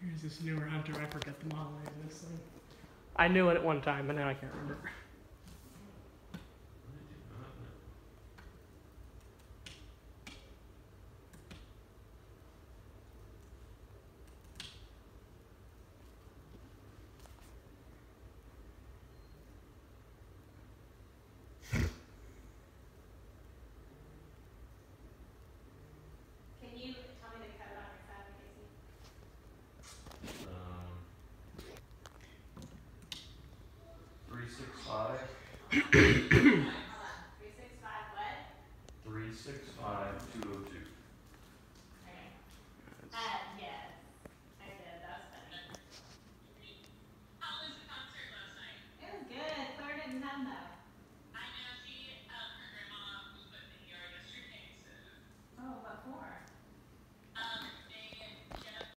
Here's this newer hunter. I forget the model of this thing. I knew it at one time, but now I can't remember. Three six five what? Three six five two oh two.